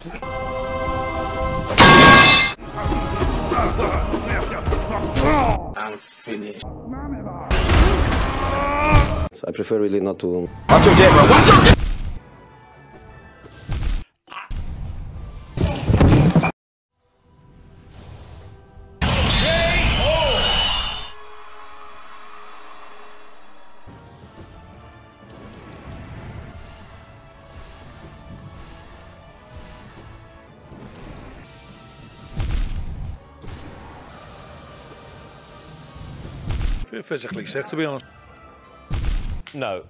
I'm finished. I prefer really not to. Watch your. Watch your. Physically sick, to be honest. No.